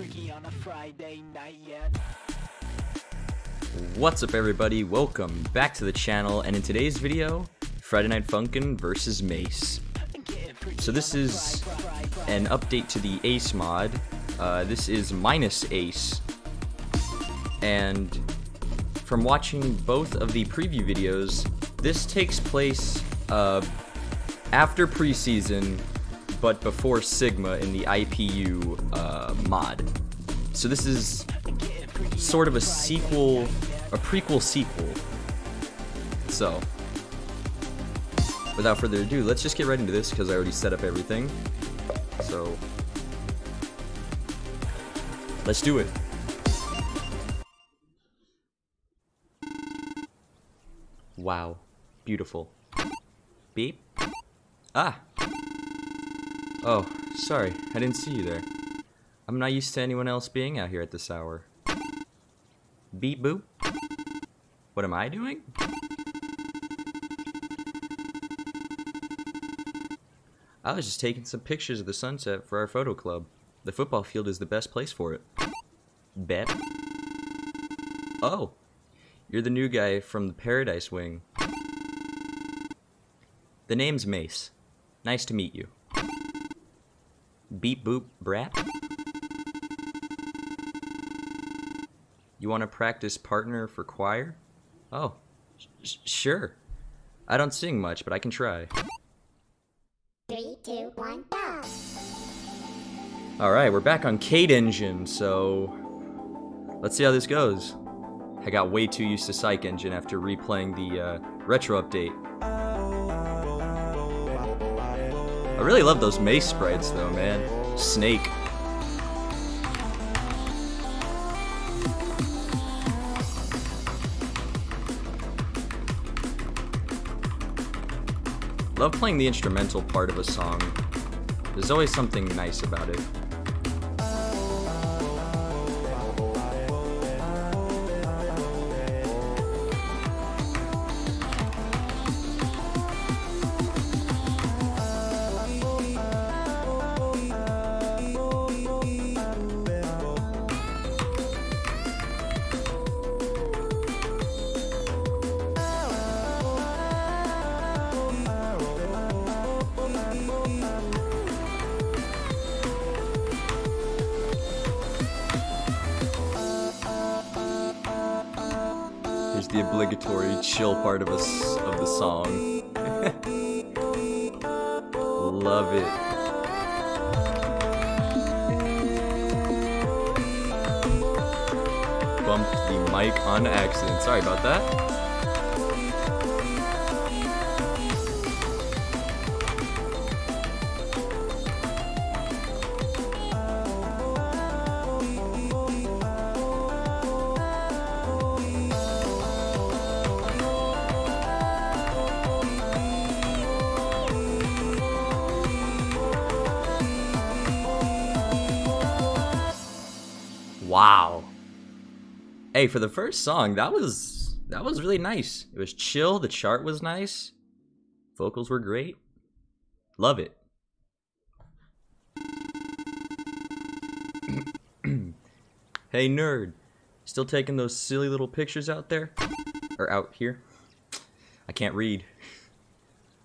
freaky on a Friday night yet. What's up everybody, welcome back to the channel, and in today's video, Friday Night Funkin' versus Mace. So this is an update to the Ace mod. Uh, this is minus Ace. And from watching both of the preview videos, this takes place uh, after preseason, but before Sigma in the IPU uh, mod. So this is sort of a sequel, a prequel sequel. So, without further ado, let's just get right into this because I already set up everything. So, let's do it. Wow, beautiful. Beep. Ah. Oh, sorry, I didn't see you there. I'm not used to anyone else being out here at this hour. Beep boop. What am I doing? I was just taking some pictures of the sunset for our photo club. The football field is the best place for it. Bet. Oh, you're the new guy from the Paradise Wing. The name's Mace. Nice to meet you. Beep boop brat. You want to practice partner for choir? Oh, sh- sure. I don't sing much, but I can try. Three, two, one, go! Alright, we're back on Kade Engine, so let's see how this goes. I got way too used to Psych Engine after replaying the uh, retro update. I really love those Mace sprites though, man. Snake. Love playing the instrumental part of a song. There's always something nice about it. On accident. Sorry about that. Hey, for the first song, that was that was really nice. It was chill, the chart was nice. Vocals were great. Love it. hey nerd. Still taking those silly little pictures out there? Or out here? I can't read.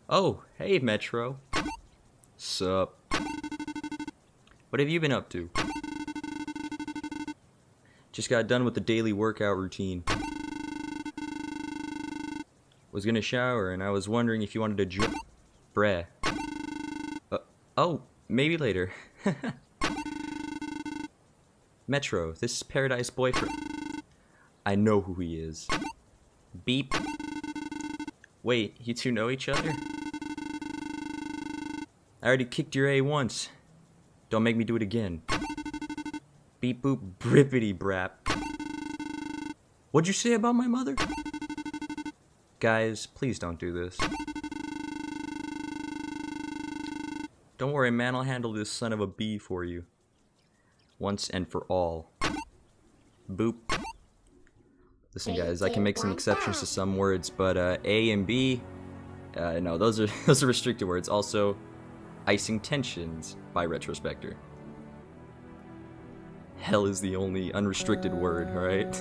Oh, hey Metro. Sup? What have you been up to? Just got done with the daily workout routine. Was gonna shower and I was wondering if you wanted to jo- Bruh. Uh, oh, maybe later. Metro, this is Paradise Boyfriend. I know who he is. Beep. Wait, you two know each other? I already kicked your A once. Don't make me do it again. Beep boop brippity brap. What'd you say about my mother? Guys, please don't do this. Don't worry, man, I'll handle this son of a bee for you. Once and for all. Boop. Listen, guys, I can make some exceptions to some words, but uh, A and B, uh, no, those are those are restricted words. Also, icing tensions by Retrospector. Hell is the only unrestricted word, alright?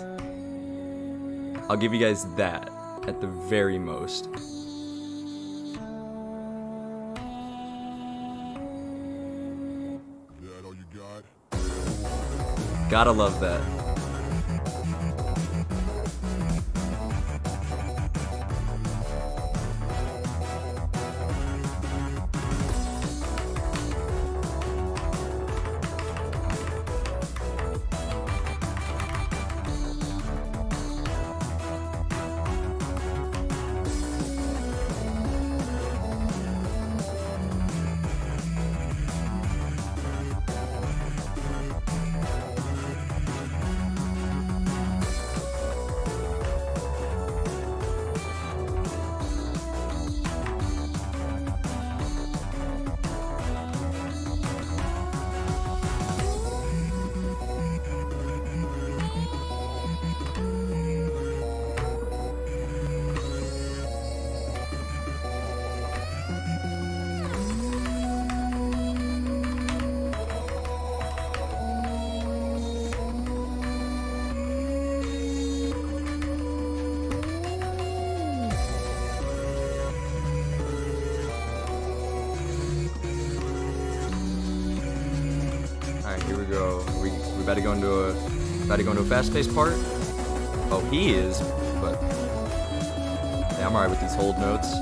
I'll give you guys that at the very most. That all you got? Gotta love that. About to go into a about to go into a fast paced part. Oh he is, but yeah, I'm alright with these hold notes.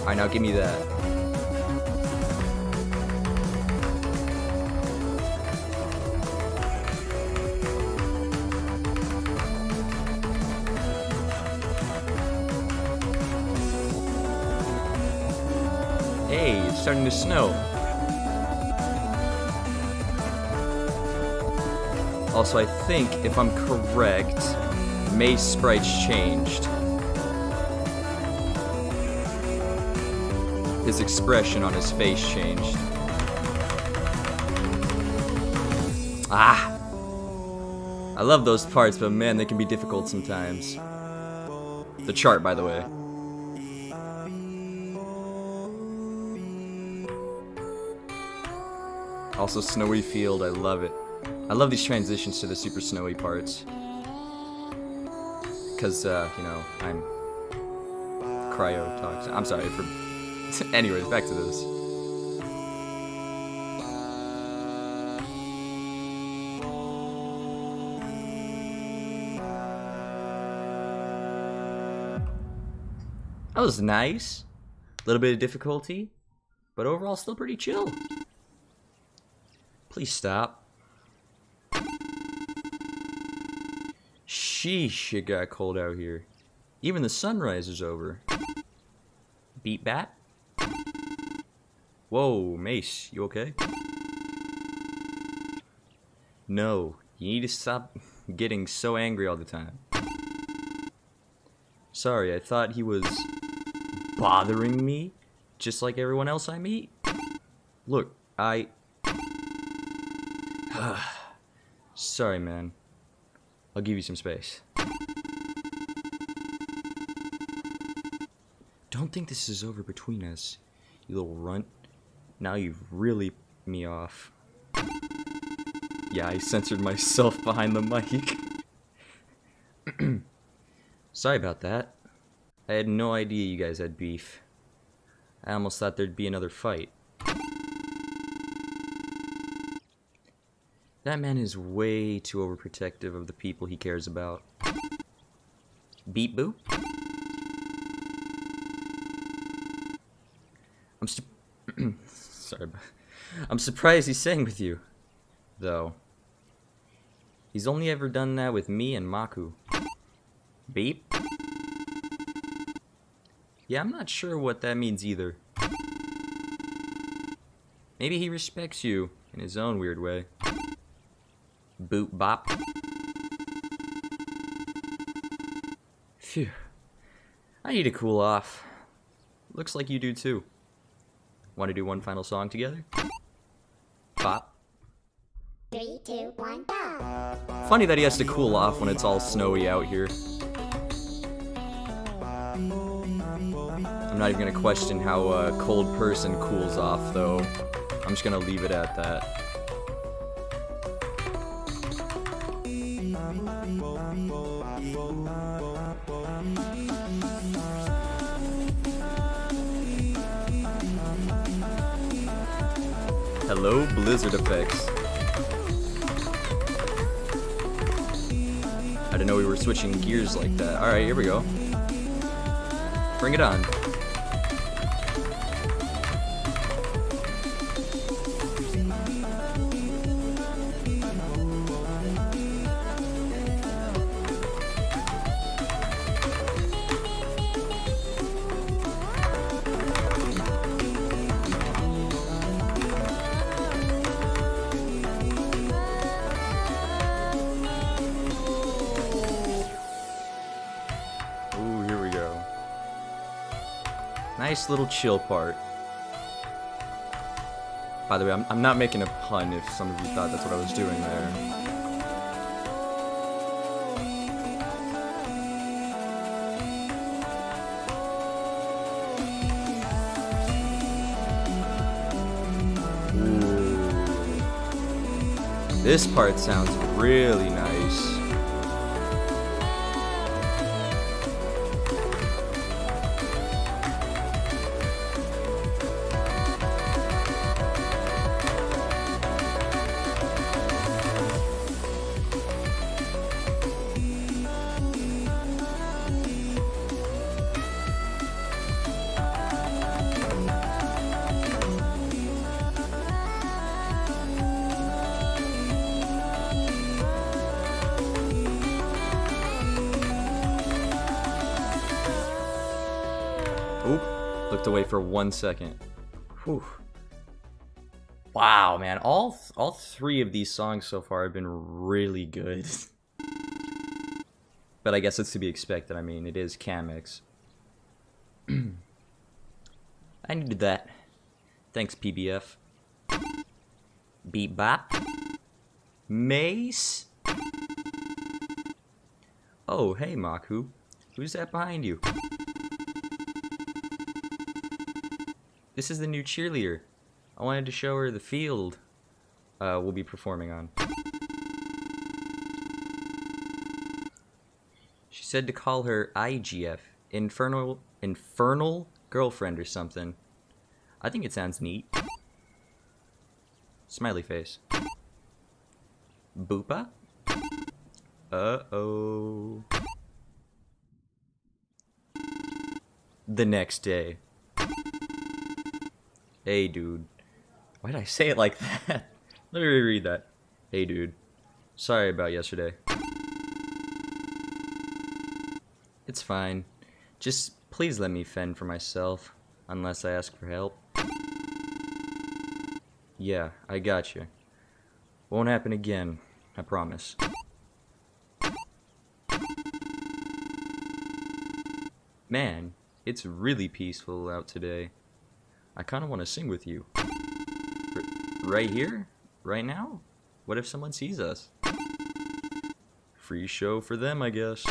Alright now give me that. Hey, it's starting to snow. Also, I think, if I'm correct, Mace's sprites changed. His expression on his face changed. Ah! I love those parts, but man, they can be difficult sometimes. The chart, by the way. Also, Snowy Field, I love it. I love these transitions to the super snowy parts. Because, uh, you know, I'm cryotoxic. I'm sorry for. Anyways, back to this. That was nice. A little bit of difficulty, but overall still pretty chill. Please stop. Sheesh, it got cold out here. Even the sunrise is over. Beat bat? Whoa, Mace, you okay? No, you need to stop getting so angry all the time. Sorry, I thought he was bothering me, just like everyone else I meet. Look, I Sorry, man. I'll give you some space. Don't think this is over between us, you little runt. Now you've really me off. Yeah, I censored myself behind the mic. Sorry about that. I had no idea you guys had beef. I almost thought there'd be another fight. That man is way too overprotective of the people he cares about. Beep boo? I'm stu- sorry. I'm surprised he's staying with you, though. He's only ever done that with me and Maku. Beep? Yeah, I'm not sure what that means either. Maybe he respects you in his own weird way. Boop bop. Phew. I need to cool off. Looks like you do too. Want to do one final song together? Bop. Three, two, one, go! Funny that he has to cool off when it's all snowy out here. I'm not even gonna question how a cold person cools off, though. I'm just gonna leave it at that. Blizzard Effects. I didn't know we were switching gears like that. Alright, here we go. Bring it on. Nice little chill part. By the way, I'm, I'm not making a pun if some of you thought that's what I was doing there. This part sounds really nice. Looked away for one second. Whew. Wow, man. All th- all three of these songs so far have been really good. but I guess it's to be expected. I mean, it is Kamex. I needed that. Thanks, PBF. Beat Bop. Mace. Oh, hey, Maku. Who's that behind you? This is the new cheerleader. I wanted to show her the field uh, we'll be performing on. She said to call her IGF, Infernal Infernal Girlfriend or something. I think it sounds neat. Smiley face. Boopa? Uh-oh. The next day. Hey, dude. Why did I say it like that? Let me reread that. Hey, dude. Sorry about yesterday. It's fine. Just please let me fend for myself, unless I ask for help. Yeah, I got you. Won't happen again, I promise. Man, it's really peaceful out today. I kind of want to sing with you. R- right here? Right now? What if someone sees us? Free show for them, I guess.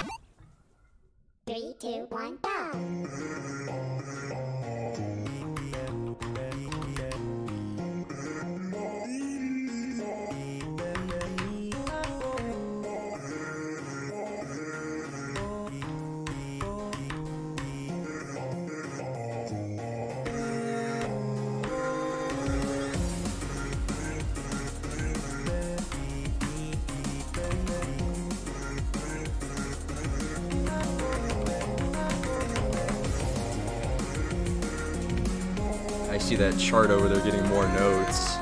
That chart over there getting more notes.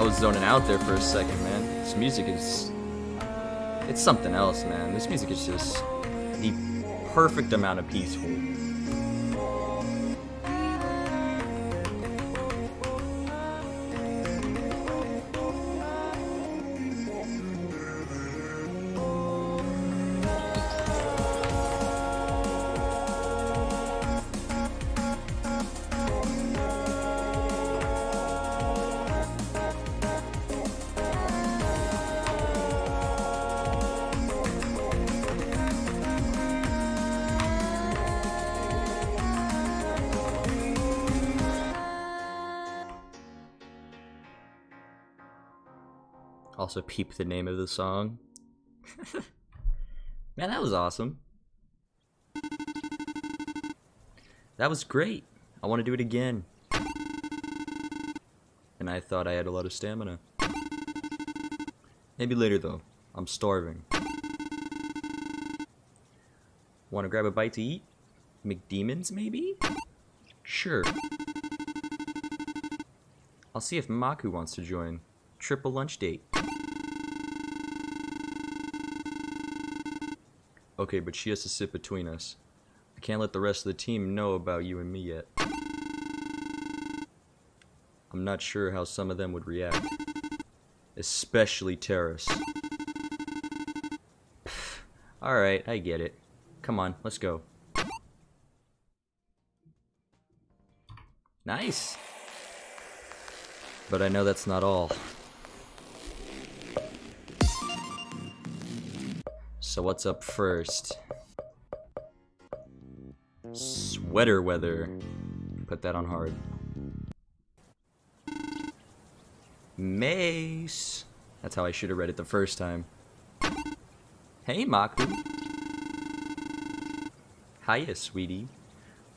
I was zoning out there for a second, man. This music is. It's something else, man. This music is just the perfect amount of peaceful. Also, peep the name of the song. Man, that was awesome. That was great. I want to do it again. And I thought I had a lot of stamina. Maybe later, though. I'm starving. Want to grab a bite to eat? McDemons, maybe? Sure. I'll see if Maku wants to join. Triple lunch date. Okay, but she has to sit between us. I can't let the rest of the team know about you and me yet. I'm not sure how some of them would react. Especially Terrace. Alright, I get it. Come on, let's go. Nice! But I know that's not all. So what's up first? Sweater weather. Put that on hard. Mace. That's how I should have read it the first time. Hey, Maku. Hiya, sweetie.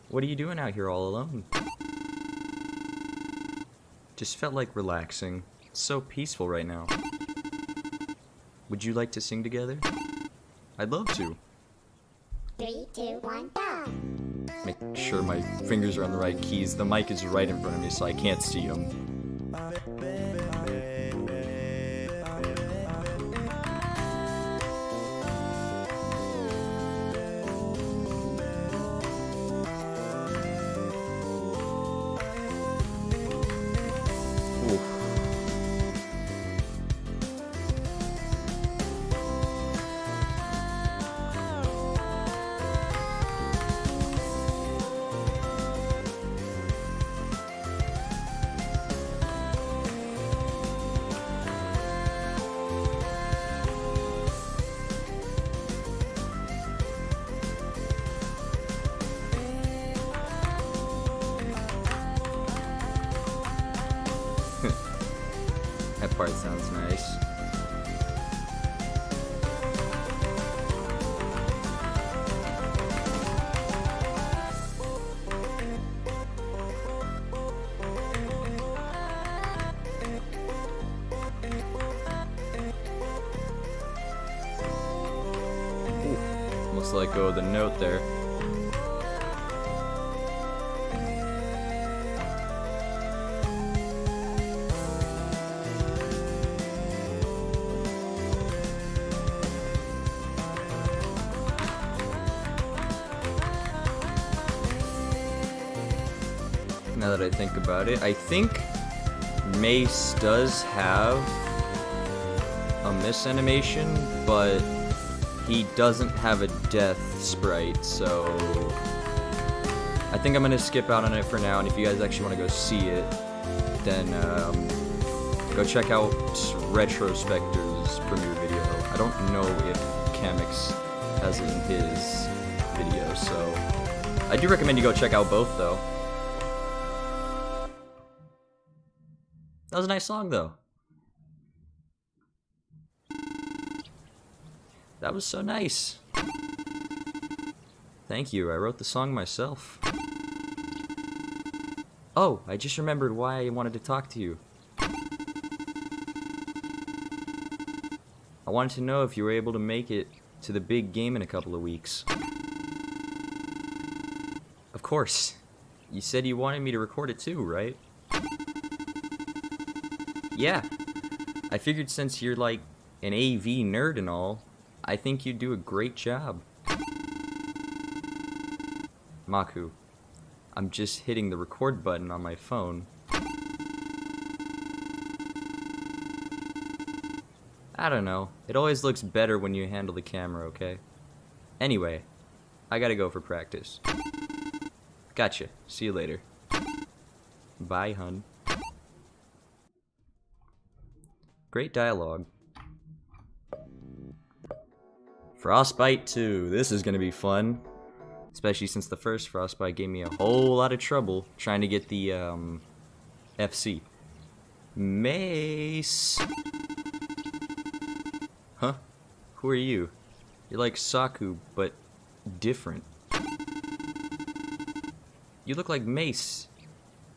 What are you doing out here all alone? Just felt like relaxing. It's so peaceful right now. Would you like to sing together? I'd love to. Three, two, one, go. Make sure my fingers are on the right keys. The mic is right in front of me, so I can't see them. That part sounds nice. Almost let go of the note there. About it. I think Mace does have a miss animation, but he doesn't have a death sprite, so I think I'm gonna skip out on it for now. And if you guys actually want to go see it, then um, go check out Retrospector's premiere video. I don't know if Kamex has it in his video, so I do recommend you go check out both though. That was a nice song, though. That was so nice. Thank you, I wrote the song myself. Oh, I just remembered why I wanted to talk to you. I wanted to know if you were able to make it to the big game in a couple of weeks. Of course. You said you wanted me to record it too, right? Yeah, I figured since you're like an AV nerd and all, I think you'd do a great job. Maku, I'm just hitting the record button on my phone. I don't know. It always looks better when you handle the camera, okay? Anyway, I gotta go for practice. Gotcha. See you later. Bye, hun. Great dialogue. Frostbite 2. This is gonna be fun. Especially since the first Frostbite gave me a whole lot of trouble trying to get the, um, FC. Mace! Huh? Who are you? You're like Saku, but different. You look like Mace,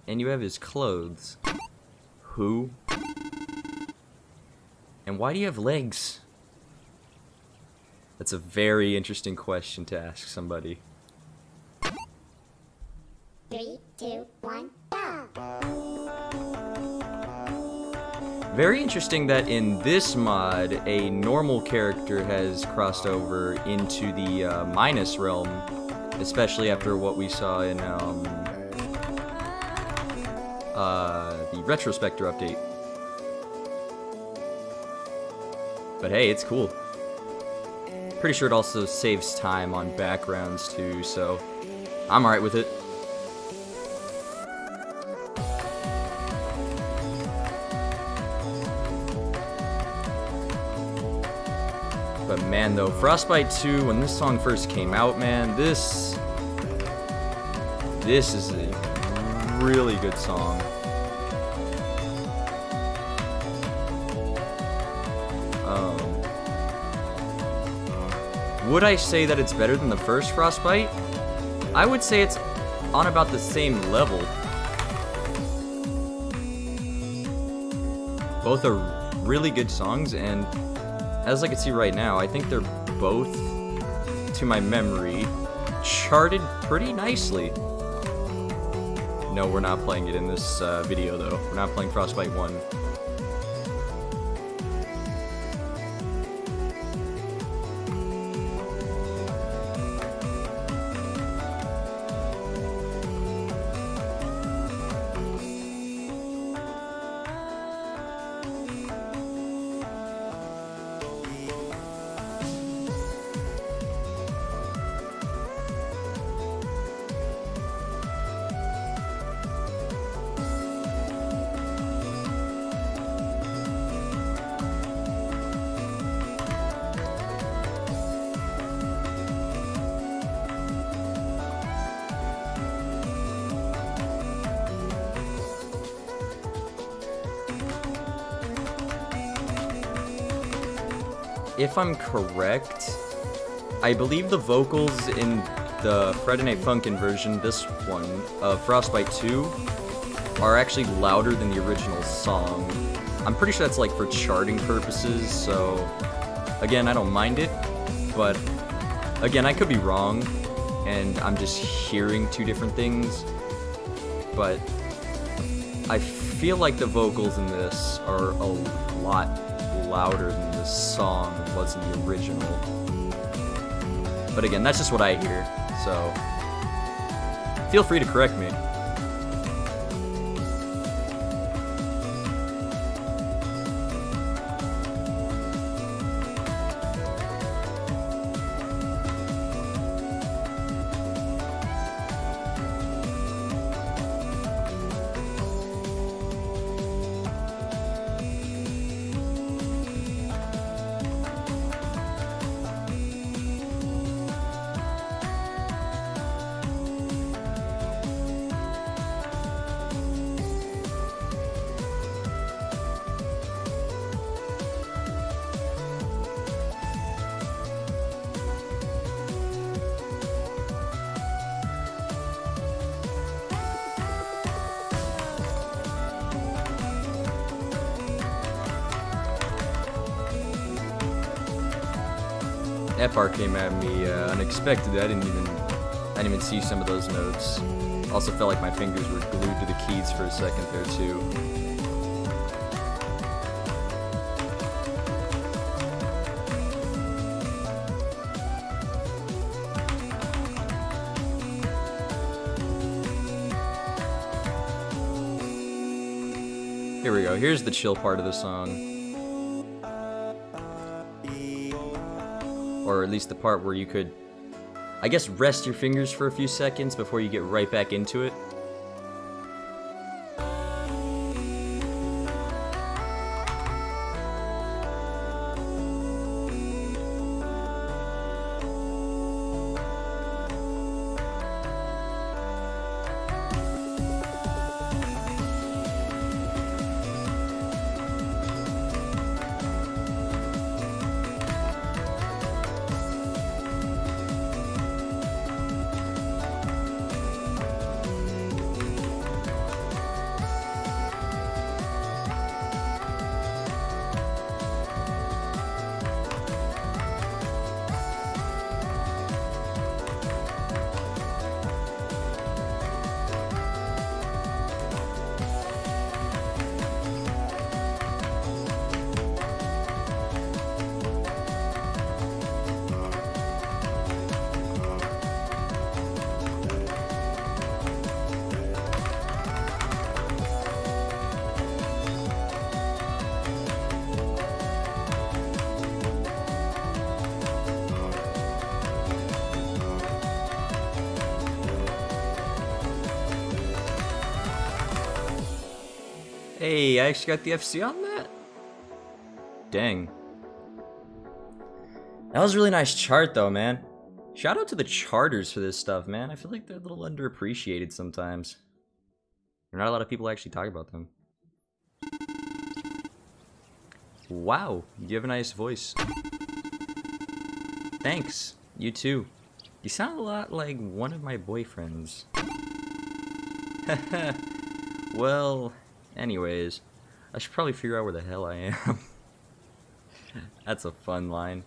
and you have his clothes. Who? And why do you have legs? That's a very interesting question to ask somebody. Three, two, one, go! Very interesting that in this mod, a normal character has crossed over into the uh, minus realm, especially after what we saw in um, uh, the Retrospector update. But hey, it's cool. Pretty sure it also saves time on backgrounds too, so I'm alright with it. But man, though, Frostbite 2, when this song first came out, man, this. This is a really good song. Would I say that it's better than the first Frostbite? I would say it's on about the same level. Both are really good songs, and as I can see right now, I think they're both, to my memory, charted pretty nicely. No, we're not playing it in this uh, video, though. We're not playing Frostbite 1. If I'm correct, I believe the vocals in the and A Funkin' version, this one, of Frostbite 2, are actually louder than the original song. I'm pretty sure that's like for charting purposes, so again, I don't mind it, but again, I could be wrong, and I'm just hearing two different things, but I feel like the vocals in this are a lot louder than the song was in the original. But again, that's just what I hear, so feel free to correct me. That came at me uh, unexpectedly. I didn't even I didn't even see some of those notes. Also felt like my fingers were glued to the keys for a second there too. Here we go. Here's the chill part of the song. At least the part where you could, I guess, rest your fingers for a few seconds before you get right back into it. I actually got the FC on that? Dang. That was a really nice chart though, man. Shout out to the charters for this stuff, man. I feel like they're a little underappreciated sometimes. There not a lot of people actually talk about them. Wow, you have a nice voice. Thanks. You too. You sound a lot like one of my boyfriends. well, anyways, I should probably figure out where the hell I am. That's a fun line.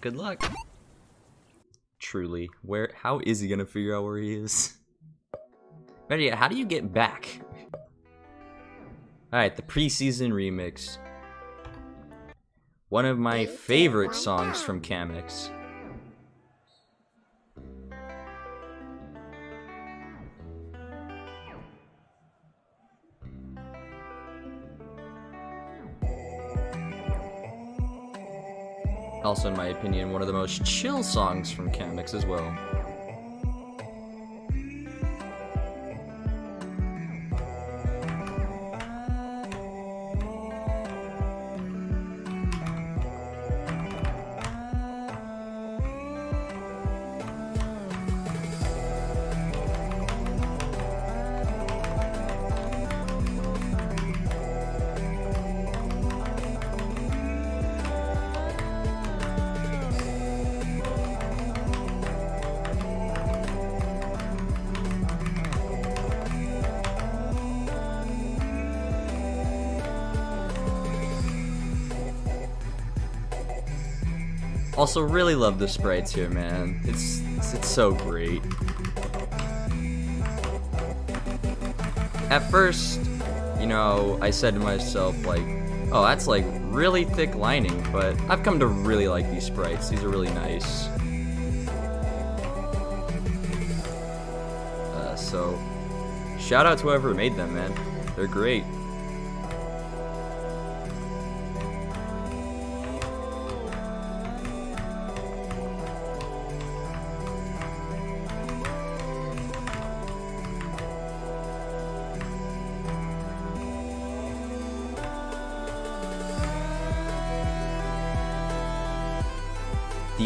Good luck. Truly, where? How is he gonna figure out where he is? Yet, how do you get back? Alright, the preseason remix. One of my favorite songs from Kamex. Also, in my opinion, one of the most chill songs from Kamex as well. Also, really love the sprites here, man. It's it's, it's so great. At first, you know, I said to myself like, "Oh, that's like really thick lining," but I've come to really like these sprites. These are really nice. Uh, so, shout out to whoever made them, man. They're great.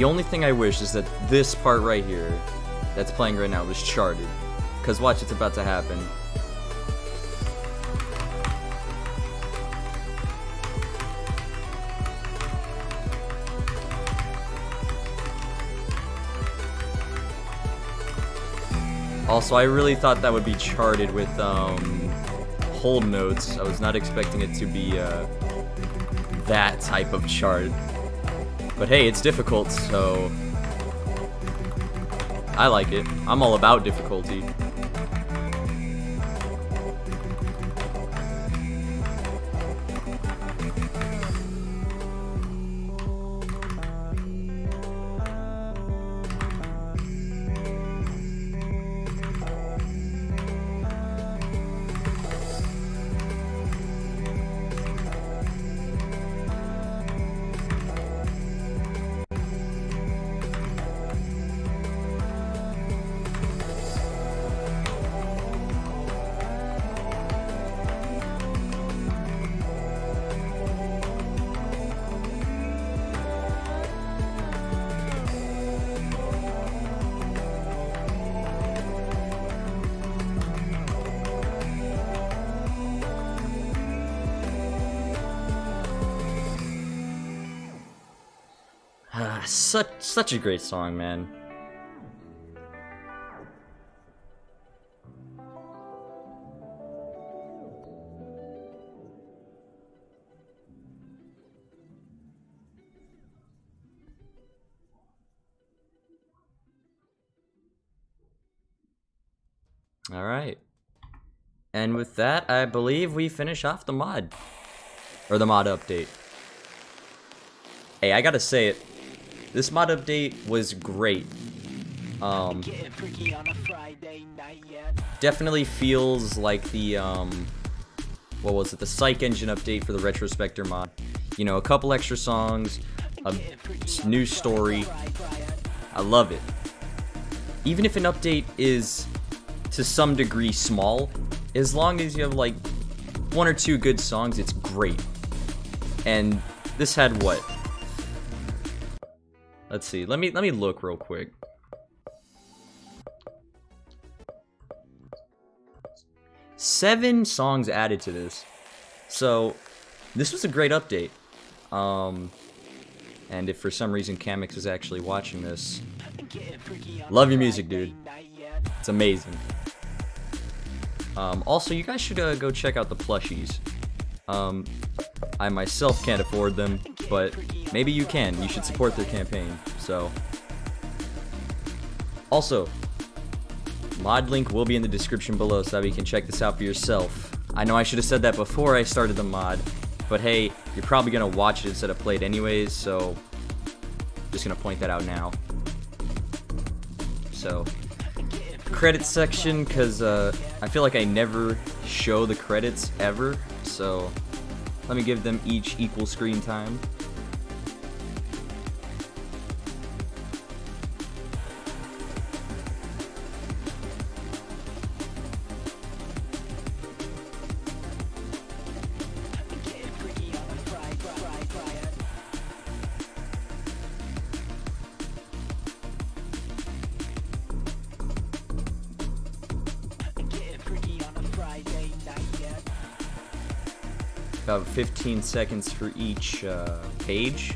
The only thing I wish is that this part right here, that's playing right now, was charted. Because watch, it's about to happen. Also, I really thought that would be charted with um, hold notes. I was not expecting it to be uh, that type of chart. But hey, it's difficult, so I like it. I'm all about difficulty. Such such a great song, man. All right. And with that, I believe we finish off the mod. Or the mod update. Hey, I gotta say it. This mod update was great. Um, definitely feels like the, um, what was it? The Psych Engine update for the Retrospecter mod. You know, a couple extra songs, a new story. I love it. Even if an update is to some degree small, as long as you have like one or two good songs, it's great. And this had what? Let's see. Let me let me look real quick. Seven songs added to this. So this was a great update. Um and if for some reason Kamex is actually watching this, Love your music, dude. it's amazing. Um, also, you guys should uh, go check out the plushies. Um, I myself can't afford them, but maybe you can. You should support their campaign. So, also, mod link will be in the description below so that you can check this out for yourself. I know I should have said that before I started the mod, but hey, you're probably gonna watch it instead of play it anyways. So, just gonna point that out now. So, credits section because uh, I feel like I never show the credits ever. So let me give them each equal screen time. 15 seconds for each uh, page.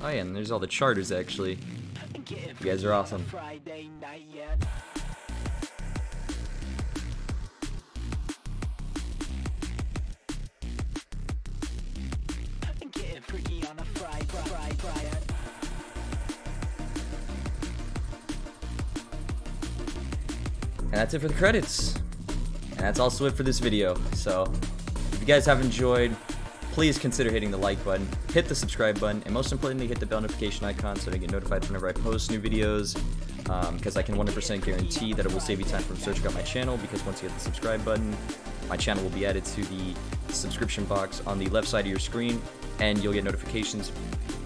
Oh yeah, and there's all the charters actually. You guys are awesome. That's it for the credits. And that's also it for this video. So, if you guys have enjoyed, please consider hitting the like button, hit the subscribe button, and most importantly, hit the bell notification icon so that you get notified whenever I post new videos. Um, because I can 100% guarantee that it will save you time from searching out my channel. Because once you hit the subscribe button, my channel will be added to the subscription box on the left side of your screen, and you'll get notifications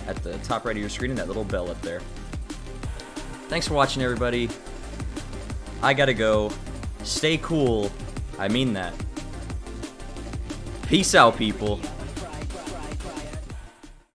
at the top right of your screen and that little bell up there. Thanks for watching, everybody. I gotta go. Stay cool. I mean that. Peace out, people.